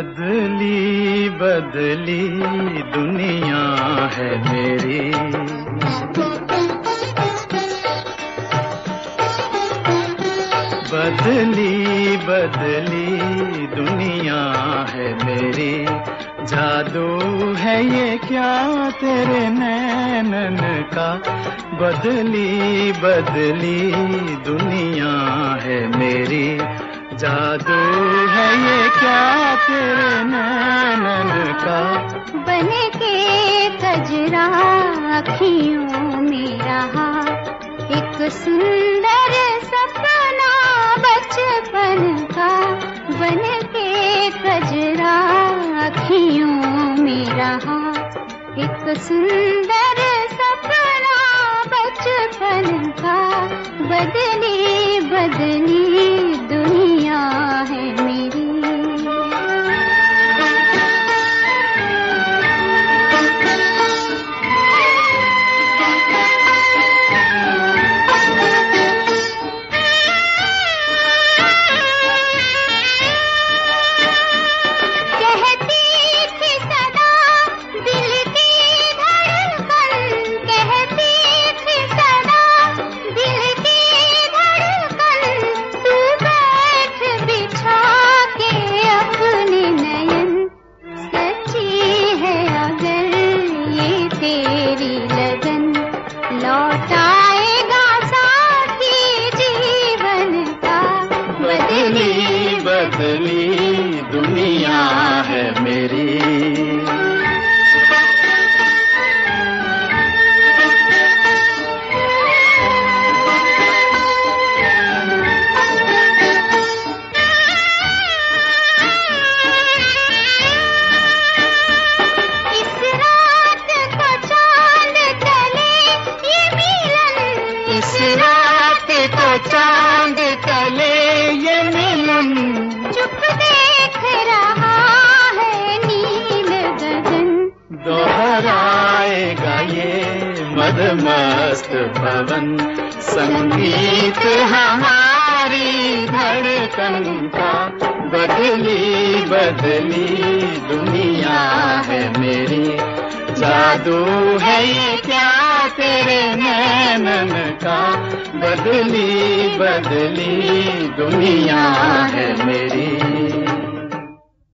बदली बदली दुनिया है मेरी। बदली बदली दुनिया है मेरी। जादू है ये क्या तेरे नैनन का? बदली बदली दुनिया है मेरी। जादू है ये तेरे नैनन का बन के कजरा अखियों में रहा एक सुंदर सपना बचपन का बन के कजरा अखियों में रहा एक सुंदर सपना बचपन का बदली बदली बदली दुनिया मदमस्त भवन, संगीत हमारी धड़कन का, बदली बदली दुनिया है मेरी। जादू है ये क्या तेरे नैनन का, बदली बदली दुनिया